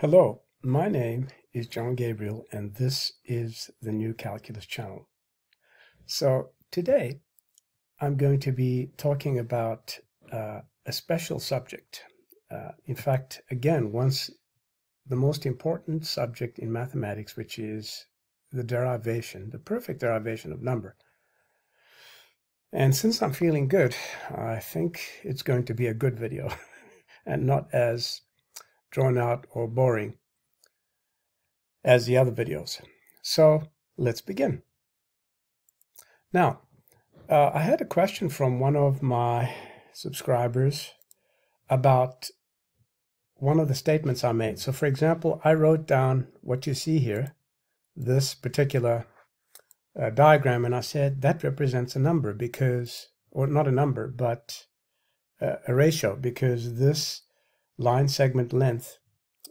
Hello, my name is John Gabriel and this is the new Calculus channel. So today I'm going to be talking about uh, a special subject. Uh, in fact, again, once the most important subject in mathematics, which is the derivation, the perfect derivation of number. And since I'm feeling good, I think it's going to be a good video and not as drawn out or boring as the other videos. So let's begin. Now, uh, I had a question from one of my subscribers about one of the statements I made. So for example, I wrote down what you see here, this particular uh, diagram, and I said that represents a number because, or not a number, but uh, a ratio because this line segment length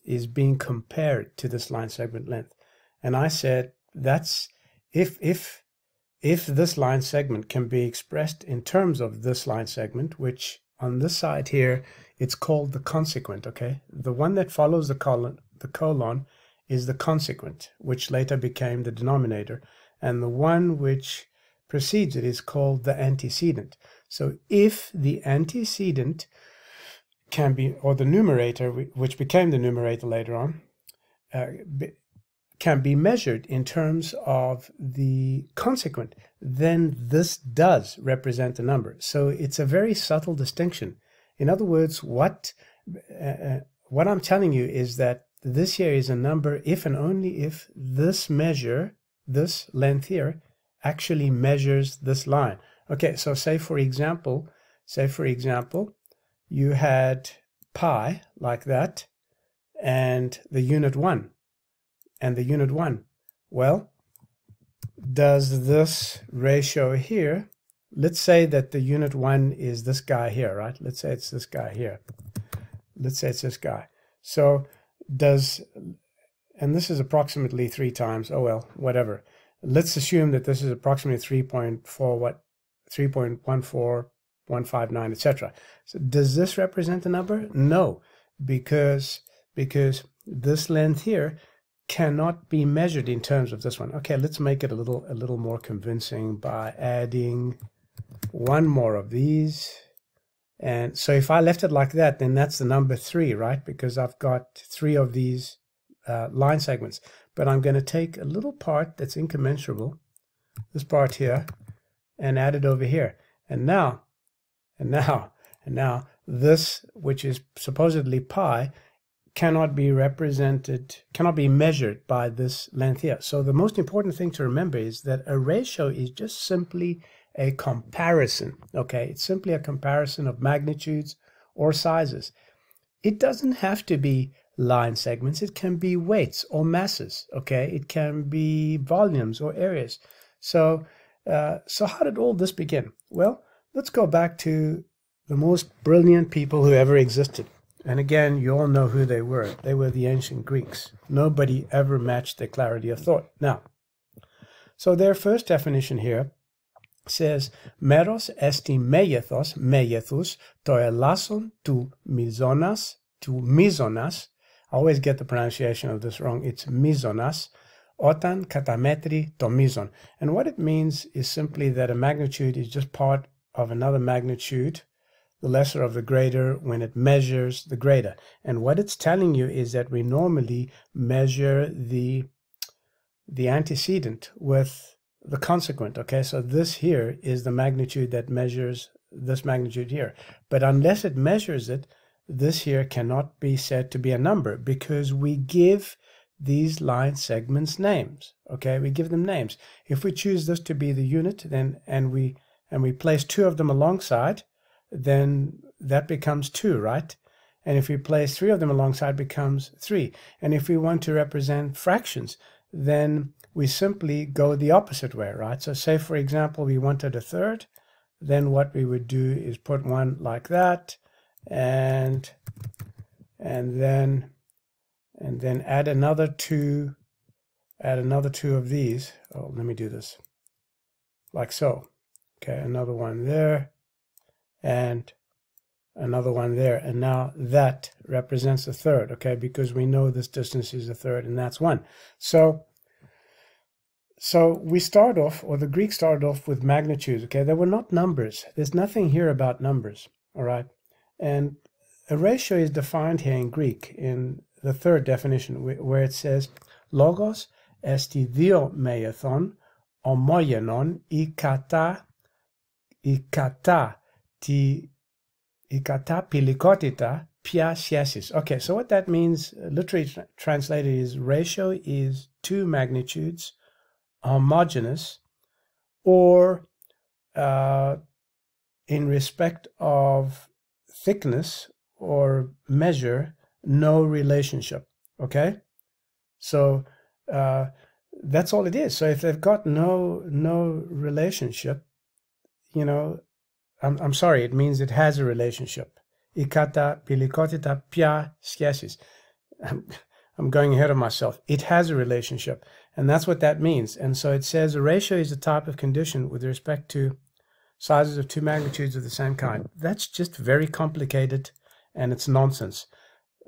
is being compared to this line segment length. And I said that's if if if this line segment can be expressed in terms of this line segment, which on this side here, it's called the consequent, okay? The one that follows the colon, the colon is the consequent, which later became the denominator. And the one which precedes it is called the antecedent. So if the antecedent can be, or the numerator, which became the numerator later on, uh, can be measured in terms of the consequent, then this does represent a number. So it's a very subtle distinction. In other words, what uh, uh, what I'm telling you is that this here is a number if and only if this measure, this length here, actually measures this line. Okay, so say for example, say for example, you had pi like that and the unit 1 and the unit 1. Well, does this ratio here, let's say that the unit 1 is this guy here, right? Let's say it's this guy here. Let's say it's this guy. So does, and this is approximately 3 times, oh well, whatever. Let's assume that this is approximately 3.4, what, 3.14 159, etc. So does this represent a number? No, because because this length here cannot be measured in terms of this one. Okay, let's make it a little a little more convincing by adding one more of these. And so if I left it like that, then that's the number three, right? Because I've got three of these uh, line segments. But I'm going to take a little part that's incommensurable, this part here, and add it over here. And now and now, and now this, which is supposedly pi, cannot be represented, cannot be measured by this length here. So the most important thing to remember is that a ratio is just simply a comparison, okay? It's simply a comparison of magnitudes or sizes. It doesn't have to be line segments. It can be weights or masses, okay? It can be volumes or areas. So, uh, so how did all this begin? Well, let's go back to the most brilliant people who ever existed. And again, you all know who they were. They were the ancient Greeks. Nobody ever matched their clarity of thought. Now, so their first definition here says, meros esti megethos, megethus, to elason to mizonas, to mizonas. I always get the pronunciation of this wrong. It's mizonas, otan katametri to mizon. And what it means is simply that a magnitude is just part of another magnitude, the lesser of the greater when it measures the greater. And what it's telling you is that we normally measure the the antecedent with the consequent. Okay, so this here is the magnitude that measures this magnitude here. But unless it measures it, this here cannot be said to be a number because we give these line segments names. Okay, we give them names. If we choose this to be the unit, then and we and we place two of them alongside, then that becomes two, right? And if we place three of them alongside, becomes three. And if we want to represent fractions, then we simply go the opposite way, right? So say, for example, we wanted a third, then what we would do is put one like that, and and then and then add another two, add another two of these. Oh, let me do this, like so. Okay, another one there, and another one there. And now that represents a third, okay, because we know this distance is a third, and that's one. So, so we start off, or the Greeks started off with magnitudes, okay? They were not numbers. There's nothing here about numbers, all right? And a ratio is defined here in Greek in the third definition, where it says, logos esti dio meathon homogenon i kata, i kata ti ikata pia siesis. Okay, so what that means, literally tra translated, is ratio is two magnitudes homogeneous or uh, in respect of thickness or measure, no relationship. Okay, so uh, that's all it is. So if they've got no no relationship, you know, I'm, I'm sorry, it means it has a relationship. Ikata pilikotita pia skiesis. I'm, I'm going ahead of myself. It has a relationship, and that's what that means. And so it says a ratio is a type of condition with respect to sizes of two magnitudes of the same kind. That's just very complicated, and it's nonsense.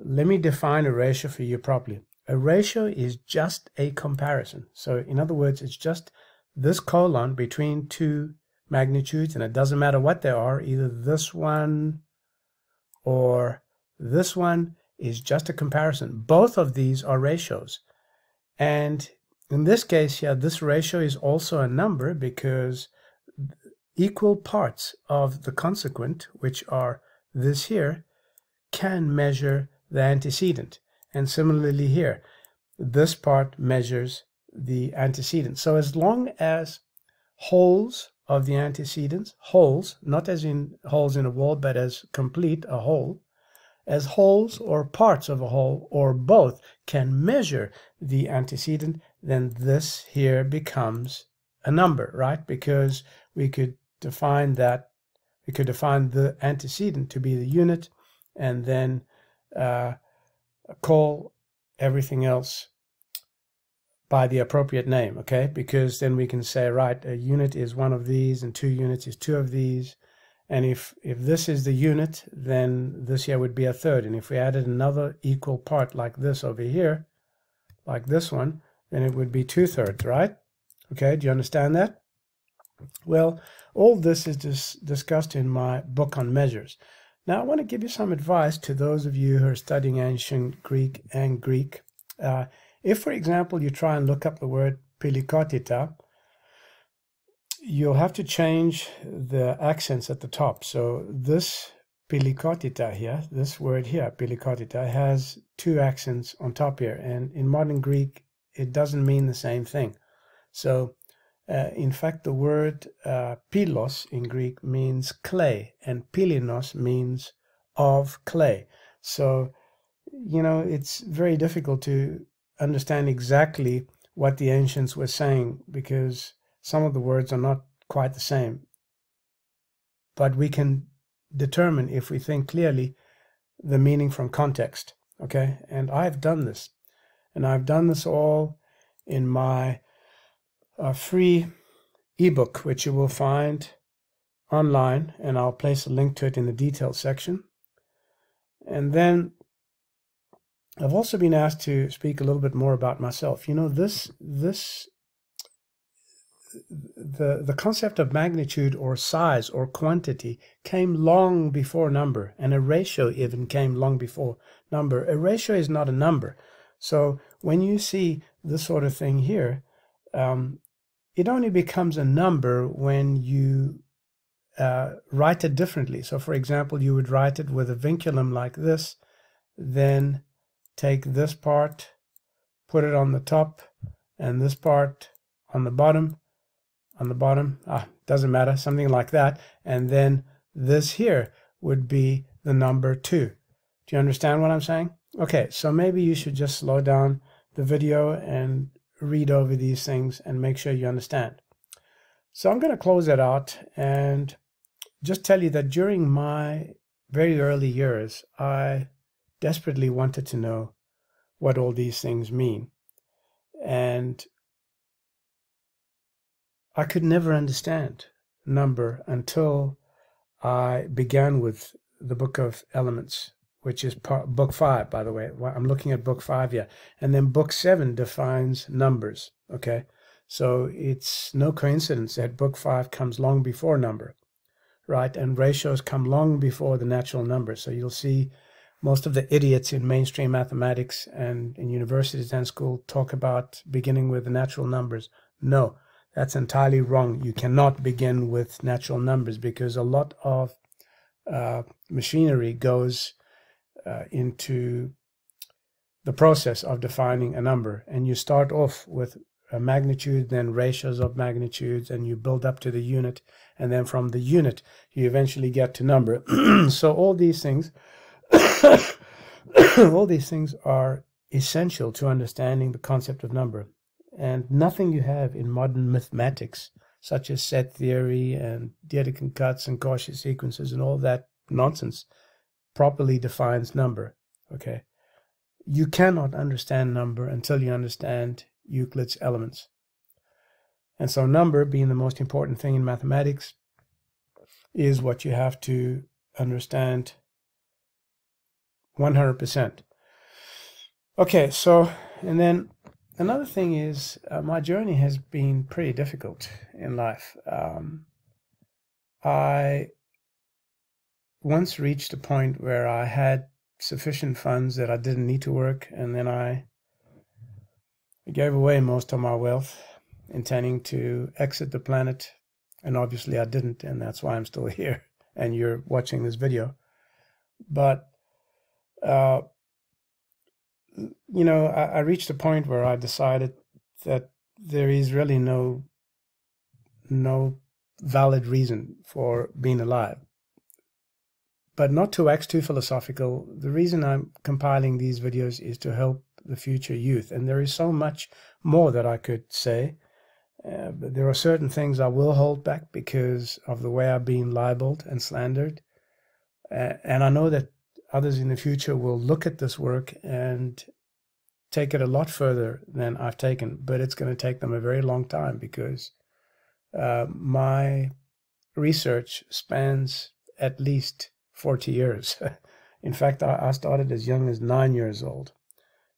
Let me define a ratio for you properly. A ratio is just a comparison. So in other words, it's just this colon between two magnitudes, and it doesn't matter what they are, either this one or this one is just a comparison. Both of these are ratios. And in this case here, this ratio is also a number because equal parts of the consequent, which are this here, can measure the antecedent. And similarly here, this part measures the antecedent. So as long as wholes of the antecedents, wholes, not as in wholes in a wall, but as complete a whole, as holes or parts of a whole or both can measure the antecedent, then this here becomes a number, right? Because we could define that, we could define the antecedent to be the unit and then uh, call everything else by the appropriate name, okay? Because then we can say, right, a unit is one of these and two units is two of these. And if, if this is the unit, then this here would be a third. And if we added another equal part like this over here, like this one, then it would be two thirds, right? Okay, do you understand that? Well, all this is dis discussed in my book on measures. Now, I want to give you some advice to those of you who are studying ancient Greek and Greek. Uh, if, for example, you try and look up the word pilikotita, you'll have to change the accents at the top. So this pilikotita here, this word here, pilikotita, has two accents on top here. And in modern Greek, it doesn't mean the same thing. So uh, in fact, the word uh, pilos in Greek means clay, and pilinos means of clay. So, you know, it's very difficult to understand exactly what the ancients were saying because some of the words are not quite the same. But we can determine, if we think clearly, the meaning from context. Okay? And I've done this. And I've done this all in my uh, free ebook, which you will find online. And I'll place a link to it in the details section. And then I've also been asked to speak a little bit more about myself. You know, this this the the concept of magnitude or size or quantity came long before number, and a ratio even came long before number. A ratio is not a number. So when you see this sort of thing here, um, it only becomes a number when you uh, write it differently. So, for example, you would write it with a vinculum like this, then take this part, put it on the top, and this part on the bottom, on the bottom, ah, doesn't matter, something like that. And then this here would be the number two. Do you understand what I'm saying? Okay, so maybe you should just slow down the video and read over these things and make sure you understand. So I'm going to close it out and just tell you that during my very early years, I desperately wanted to know what all these things mean. And I could never understand number until I began with the book of elements, which is part, book five, by the way. I'm looking at book five here. And then book seven defines numbers. Okay. So it's no coincidence that book five comes long before number, right? And ratios come long before the natural numbers. So you'll see most of the idiots in mainstream mathematics and in universities and school talk about beginning with the natural numbers. No, that's entirely wrong. You cannot begin with natural numbers because a lot of uh, machinery goes uh, into the process of defining a number. And you start off with a magnitude, then ratios of magnitudes, and you build up to the unit. And then from the unit, you eventually get to number. so all these things, all these things are essential to understanding the concept of number. And nothing you have in modern mathematics, such as set theory and Dedekind cuts and Cauchy sequences and all that nonsense, properly defines number. Okay. You cannot understand number until you understand Euclid's elements. And so number being the most important thing in mathematics is what you have to understand 100%. Okay, so, and then another thing is uh, my journey has been pretty difficult in life. Um, I once reached a point where I had sufficient funds that I didn't need to work, and then I gave away most of my wealth, intending to exit the planet. And obviously, I didn't, and that's why I'm still here, and you're watching this video. But, uh, you know, I, I reached a point where I decided that there is really no no valid reason for being alive but not to wax too philosophical, the reason I'm compiling these videos is to help the future youth. And there is so much more that I could say. Uh, but there are certain things I will hold back because of the way I've been libeled and slandered. Uh, and I know that others in the future will look at this work and take it a lot further than I've taken, but it's going to take them a very long time because uh, my research spans at least 40 years. In fact, I, started as young as nine years old,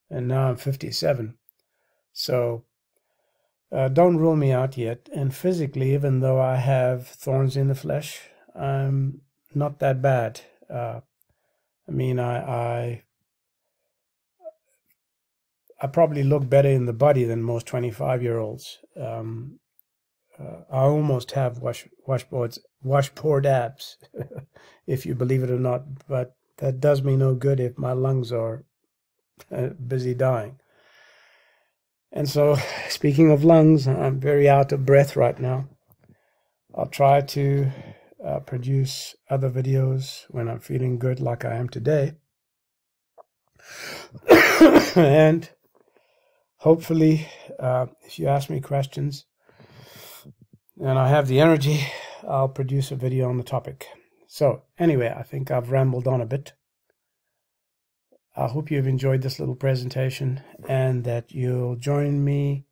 and now I'm 57. So uh, don't rule me out yet. And physically, even though I have thorns in the flesh, I'm not that bad. Uh, I mean, I, I I probably look better in the body than most 25 year olds. Um, uh, I almost have wash, washboards, washboard abs, if you believe it or not. But that does me no good if my lungs are uh, busy dying. And so, speaking of lungs, I'm very out of breath right now. I'll try to uh, produce other videos when I'm feeling good, like I am today. and hopefully, uh, if you ask me questions, and I have the energy, I'll produce a video on the topic. So anyway, I think I've rambled on a bit. I hope you've enjoyed this little presentation and that you'll join me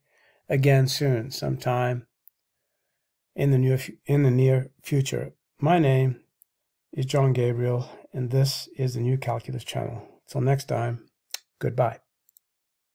again soon, sometime in the near in the near future. My name is John Gabriel, and this is the New Calculus channel. Till next time, goodbye.